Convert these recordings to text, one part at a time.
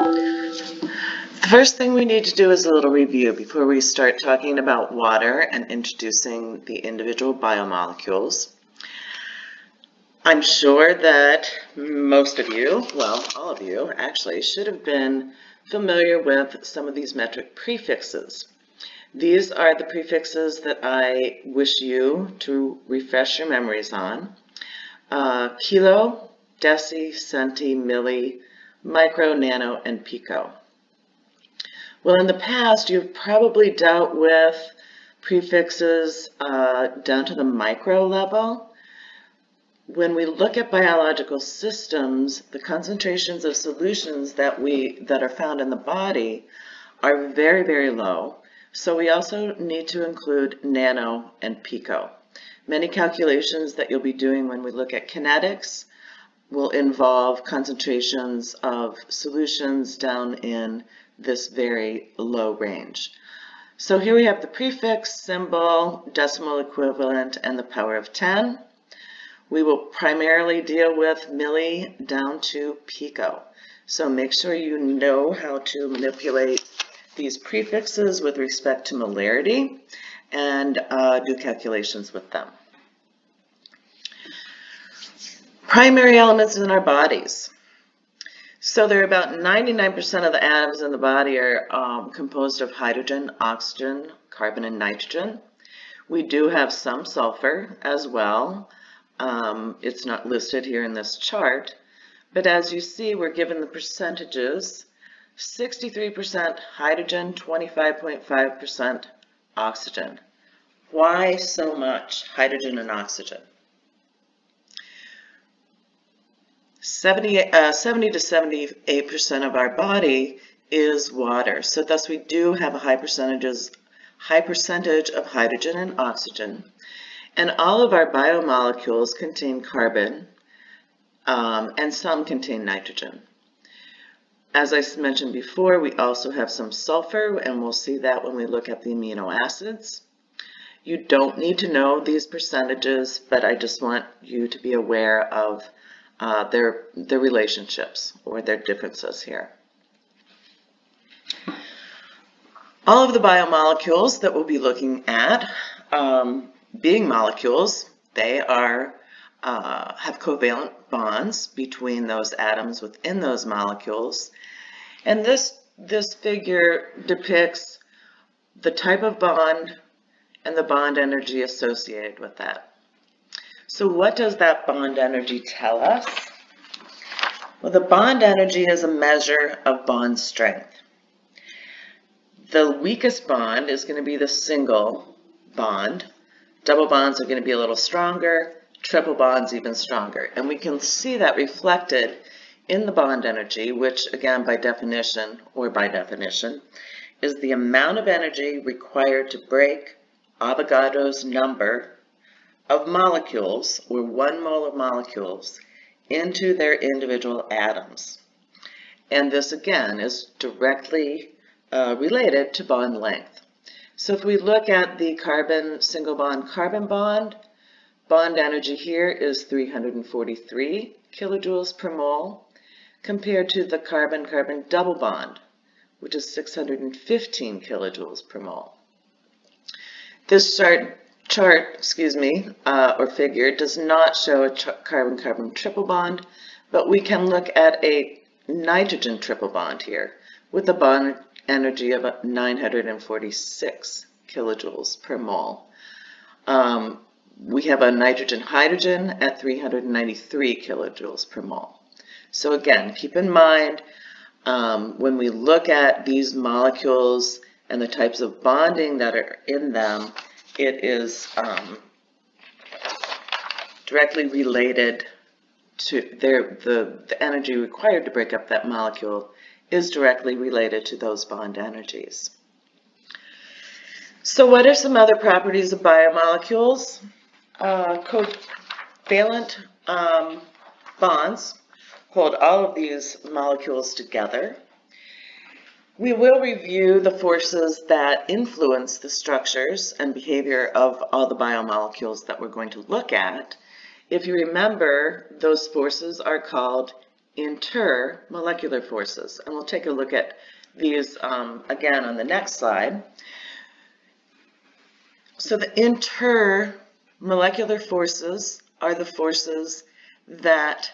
The first thing we need to do is a little review before we start talking about water and introducing the individual biomolecules. I'm sure that most of you, well, all of you actually, should have been familiar with some of these metric prefixes. These are the prefixes that I wish you to refresh your memories on. Uh, kilo, deci, centi, milli, micro, nano, and pico. Well, in the past, you've probably dealt with prefixes uh, down to the micro level. When we look at biological systems, the concentrations of solutions that we that are found in the body are very, very low. So we also need to include nano and pico. Many calculations that you'll be doing when we look at kinetics will involve concentrations of solutions down in this very low range. So here we have the prefix, symbol, decimal equivalent, and the power of 10. We will primarily deal with milli down to pico. So make sure you know how to manipulate these prefixes with respect to molarity and uh, do calculations with them. Primary elements in our bodies. So there are about 99% of the atoms in the body are um, composed of hydrogen, oxygen, carbon, and nitrogen. We do have some sulfur as well. Um, it's not listed here in this chart, but as you see, we're given the percentages. 63% hydrogen, 25.5% oxygen. Why so much hydrogen and oxygen? 70, uh, 70 to 78% of our body is water. So thus we do have a high percentages, high percentage of hydrogen and oxygen. And all of our biomolecules contain carbon, um, and some contain nitrogen. As I mentioned before, we also have some sulfur, and we'll see that when we look at the amino acids. You don't need to know these percentages, but I just want you to be aware of uh, their, their relationships or their differences here. All of the biomolecules that we'll be looking at um, being molecules, they are uh, have covalent bonds between those atoms within those molecules. And this, this figure depicts the type of bond and the bond energy associated with that. So what does that bond energy tell us? Well, the bond energy is a measure of bond strength. The weakest bond is going to be the single bond, Double bonds are going to be a little stronger, triple bonds even stronger. And we can see that reflected in the bond energy, which again by definition, or by definition, is the amount of energy required to break Avogadro's number of molecules, or one mole of molecules, into their individual atoms. And this again is directly uh, related to bond length. So if we look at the carbon single bond carbon bond, bond energy here is 343 kilojoules per mole compared to the carbon-carbon double bond, which is 615 kilojoules per mole. This chart, chart excuse me, uh, or figure does not show a carbon-carbon triple bond, but we can look at a nitrogen triple bond here with a bond energy of 946 kilojoules per mole. Um, we have a nitrogen hydrogen at 393 kilojoules per mole. So again, keep in mind um, when we look at these molecules and the types of bonding that are in them, it is um, directly related to the, the energy required to break up that molecule is directly related to those bond energies. So what are some other properties of biomolecules? Uh, covalent um, bonds hold all of these molecules together. We will review the forces that influence the structures and behavior of all the biomolecules that we're going to look at. If you remember, those forces are called intermolecular forces. And we'll take a look at these um, again on the next slide. So the intermolecular forces are the forces that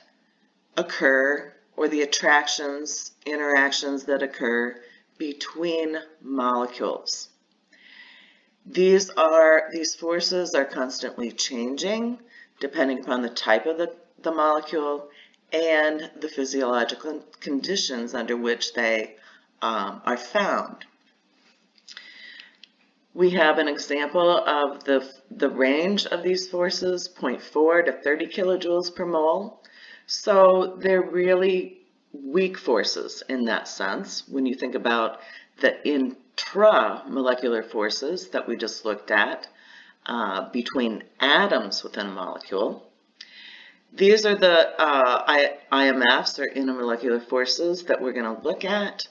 occur or the attractions, interactions that occur between molecules. These are these forces are constantly changing depending upon the type of the, the molecule and the physiological conditions under which they um, are found. We have an example of the, the range of these forces, 0.4 to 30 kilojoules per mole. So they're really weak forces in that sense when you think about the intramolecular forces that we just looked at uh, between atoms within a molecule. These are the uh, IMFs or intermolecular forces that we're going to look at.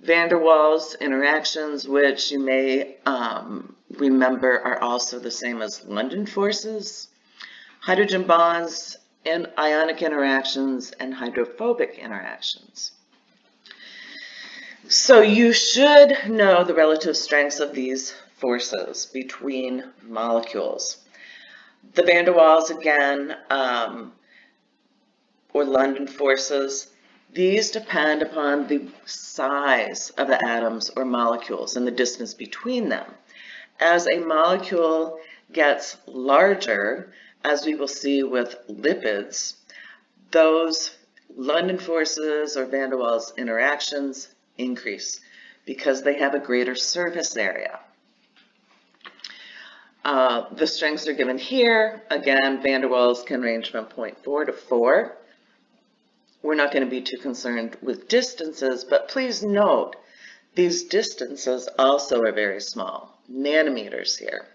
Van der Waals interactions, which you may um, remember are also the same as London forces. Hydrogen bonds and ionic interactions and hydrophobic interactions. So you should know the relative strengths of these forces between molecules. The van der Waals again, um, or London forces, these depend upon the size of the atoms or molecules and the distance between them. As a molecule gets larger, as we will see with lipids, those London forces or van der Waals interactions increase because they have a greater surface area. Uh, the strengths are given here. Again, van der Waals can range from 0.4 to 4. We're not going to be too concerned with distances, but please note these distances also are very small, nanometers here.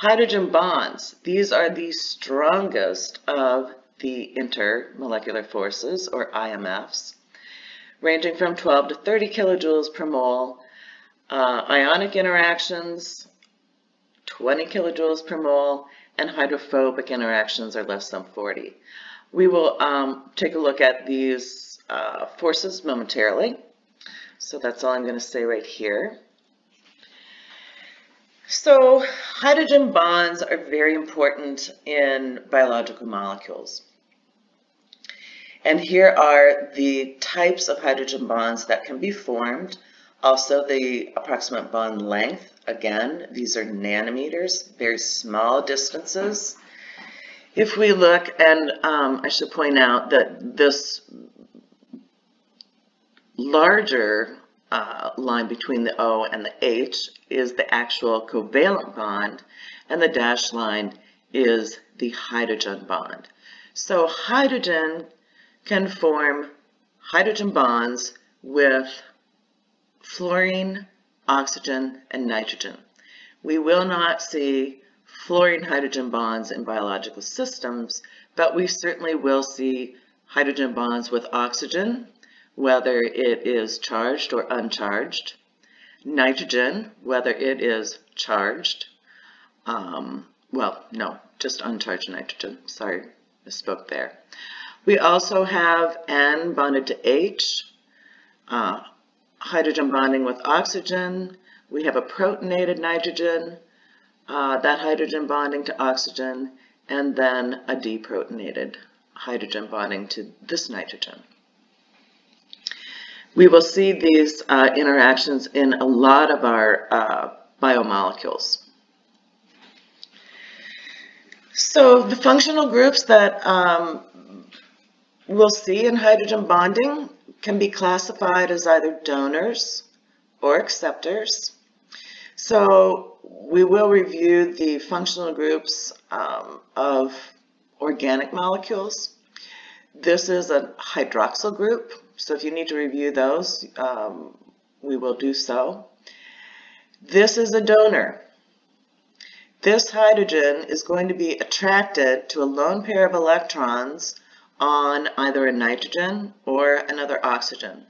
Hydrogen bonds, these are the strongest of the intermolecular forces, or IMFs, ranging from 12 to 30 kilojoules per mole. Uh, ionic interactions, 20 kilojoules per mole, and hydrophobic interactions are less than 40. We will um, take a look at these uh, forces momentarily. So that's all I'm going to say right here. So hydrogen bonds are very important in biological molecules. And here are the types of hydrogen bonds that can be formed. Also the approximate bond length. Again, these are nanometers, very small distances. If we look, and um, I should point out that this larger uh, line between the O and the H is the actual covalent bond, and the dashed line is the hydrogen bond. So hydrogen can form hydrogen bonds with fluorine, oxygen, and nitrogen. We will not see fluorine-hydrogen bonds in biological systems, but we certainly will see hydrogen bonds with oxygen, whether it is charged or uncharged, nitrogen, whether it is charged, um, well, no, just uncharged nitrogen, sorry, I spoke there. We also have N bonded to H, uh, hydrogen bonding with oxygen. We have a protonated nitrogen, uh, that hydrogen bonding to oxygen, and then a deprotonated hydrogen bonding to this nitrogen. We will see these uh, interactions in a lot of our uh, biomolecules. So the functional groups that um, we'll see in hydrogen bonding can be classified as either donors or acceptors. So we will review the functional groups um, of organic molecules. This is a hydroxyl group, so if you need to review those, um, we will do so. This is a donor. This hydrogen is going to be attracted to a lone pair of electrons on either a nitrogen or another oxygen.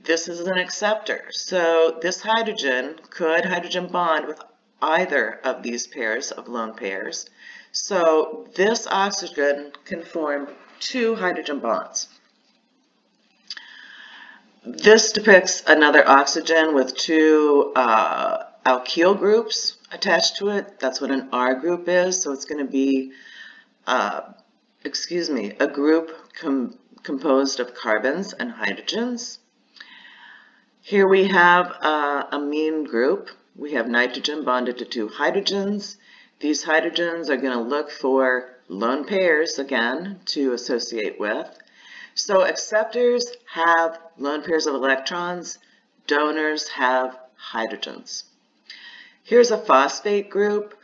This is an acceptor, so this hydrogen could hydrogen bond with either of these pairs of lone pairs. So this oxygen can form two hydrogen bonds. This depicts another oxygen with two uh, alkyl groups attached to it. That's what an R group is. So it's going to be, uh, excuse me, a group com composed of carbons and hydrogens. Here we have uh, a amine group. We have nitrogen bonded to two hydrogens. These hydrogens are going to look for lone pairs again to associate with. So acceptors have lone pairs of electrons, donors have hydrogens. Here's a phosphate group.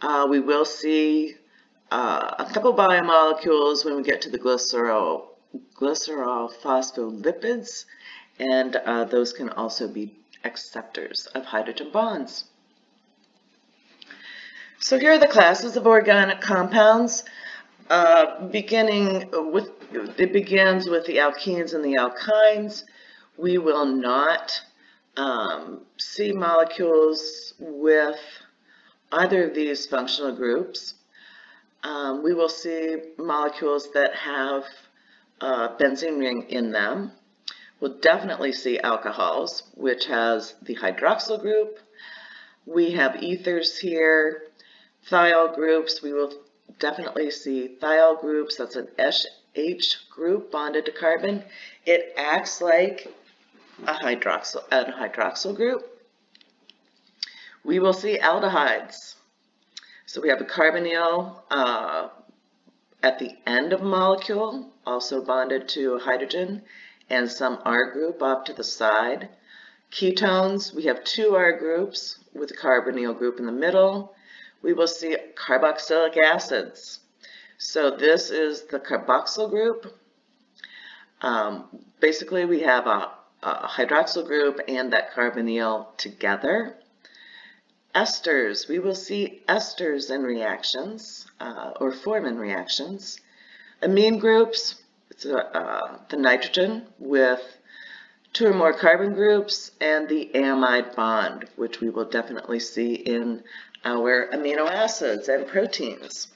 Uh, we will see uh, a couple biomolecules when we get to the glycerol, glycerol phospholipids, and uh, those can also be acceptors of hydrogen bonds. So here are the classes of organic compounds. Uh, beginning with, it begins with the alkenes and the alkynes. We will not um, see molecules with either of these functional groups. Um, we will see molecules that have a benzene ring in them. We'll definitely see alcohols, which has the hydroxyl group. We have ethers here, thiol groups. We will definitely see thiol groups. That's an SH group bonded to carbon. It acts like a hydroxyl, a hydroxyl group. We will see aldehydes. So we have a carbonyl uh, at the end of a molecule, also bonded to a hydrogen, and some R group off to the side. Ketones, we have two R groups with a carbonyl group in the middle. We will see carboxylic acids. So this is the carboxyl group. Um, basically, we have a uh, hydroxyl group and that carbonyl together. Esters, we will see esters in reactions uh, or form in reactions. Amine groups, it's uh, the nitrogen with two or more carbon groups and the amide bond, which we will definitely see in our amino acids and proteins.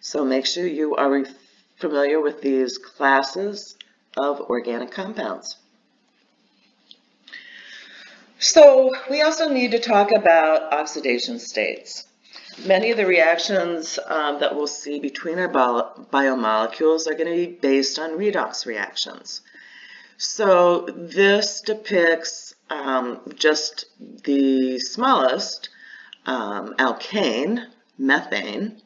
So make sure you are familiar with these classes of organic compounds. So we also need to talk about oxidation states. Many of the reactions um, that we'll see between our biomolecules are going to be based on redox reactions. So this depicts um, just the smallest um, alkane, methane,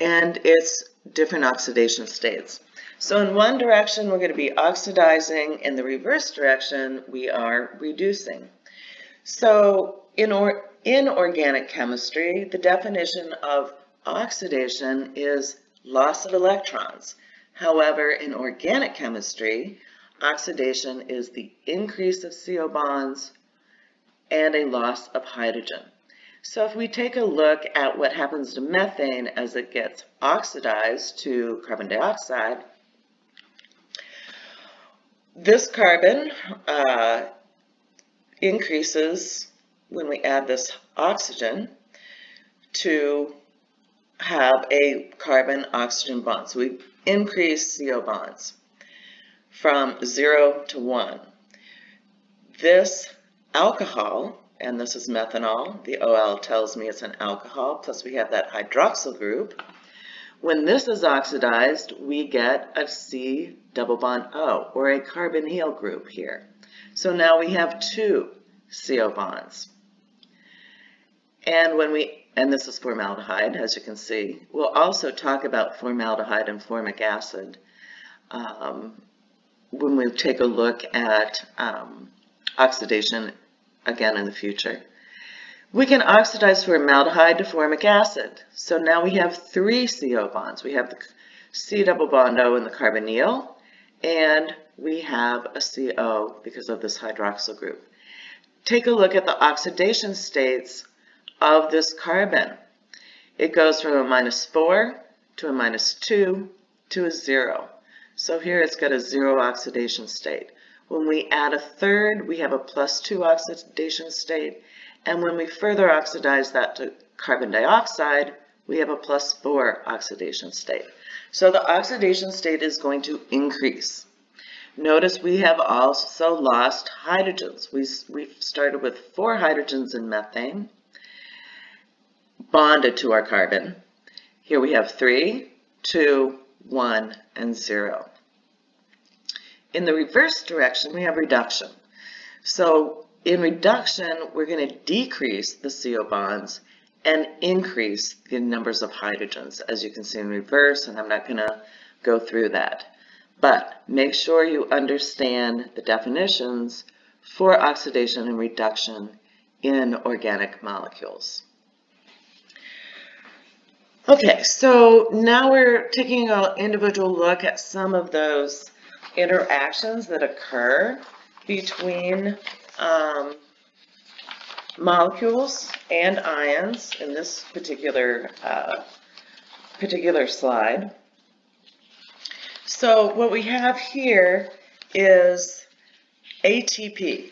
and its different oxidation states. So in one direction, we're going to be oxidizing. In the reverse direction, we are reducing. So in, or, in organic chemistry, the definition of oxidation is loss of electrons. However, in organic chemistry, oxidation is the increase of CO bonds and a loss of hydrogen. So if we take a look at what happens to methane as it gets oxidized to carbon dioxide, this carbon uh, increases when we add this oxygen to have a carbon-oxygen bond. So we increase CO bonds from 0 to 1. This alcohol, and this is methanol, the OL tells me it's an alcohol, plus we have that hydroxyl group. When this is oxidized, we get a C double bond O, or a carbonyl group here. So now we have two CO bonds. And when we, and this is formaldehyde, as you can see, we'll also talk about formaldehyde and formic acid um, when we take a look at um, oxidation again in the future. We can oxidize formaldehyde to formic acid. So now we have three CO bonds. We have the C double bond O in the carbonyl, and we have a CO because of this hydroxyl group. Take a look at the oxidation states of this carbon. It goes from a minus 4 to a minus 2 to a 0. So here it's got a 0 oxidation state. When we add a third, we have a plus 2 oxidation state. And when we further oxidize that to carbon dioxide, we have a plus 4 oxidation state. So the oxidation state is going to increase. Notice we have also lost hydrogens. We, we've started with four hydrogens in methane bonded to our carbon. Here we have three, two, one, and zero. In the reverse direction, we have reduction. So in reduction, we're going to decrease the CO bonds and increase the numbers of hydrogens, as you can see in reverse, and I'm not going to go through that. But make sure you understand the definitions for oxidation and reduction in organic molecules. Okay, so now we're taking an individual look at some of those interactions that occur between um, molecules and ions in this particular uh, particular slide. So what we have here is ATP,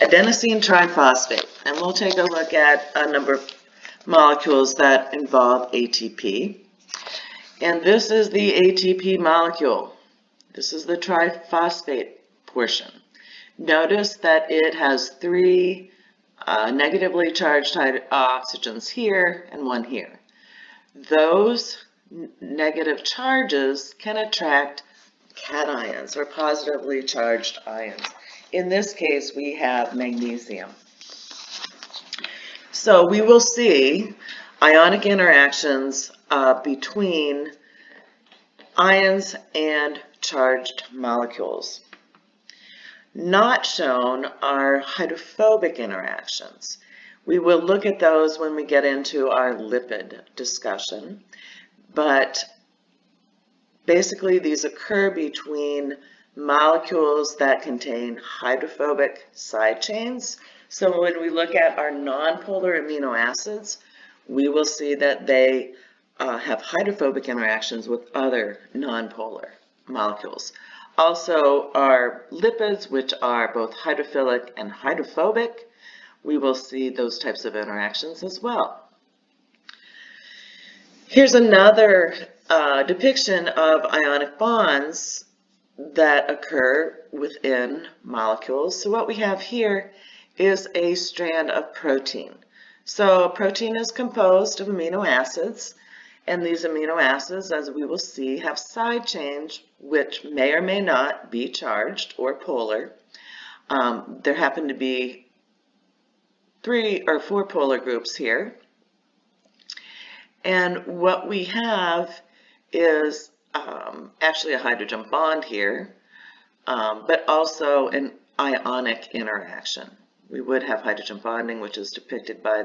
adenosine triphosphate, and we'll take a look at a number of molecules that involve ATP. And this is the ATP molecule. This is the triphosphate portion. Notice that it has three uh, negatively charged oxygens here and one here. Those negative charges can attract cations or positively charged ions. In this case, we have magnesium. So we will see ionic interactions uh, between ions and charged molecules. Not shown are hydrophobic interactions. We will look at those when we get into our lipid discussion, but basically these occur between molecules that contain hydrophobic side chains. So when we look at our nonpolar amino acids, we will see that they uh, have hydrophobic interactions with other nonpolar molecules. Also our lipids, which are both hydrophilic and hydrophobic, we will see those types of interactions as well. Here's another uh, depiction of ionic bonds that occur within molecules. So what we have here is a strand of protein. So protein is composed of amino acids and these amino acids, as we will see, have side chains which may or may not be charged or polar. Um, there happen to be three or four polar groups here. And what we have is um, actually a hydrogen bond here, um, but also an ionic interaction. We would have hydrogen bonding, which is depicted by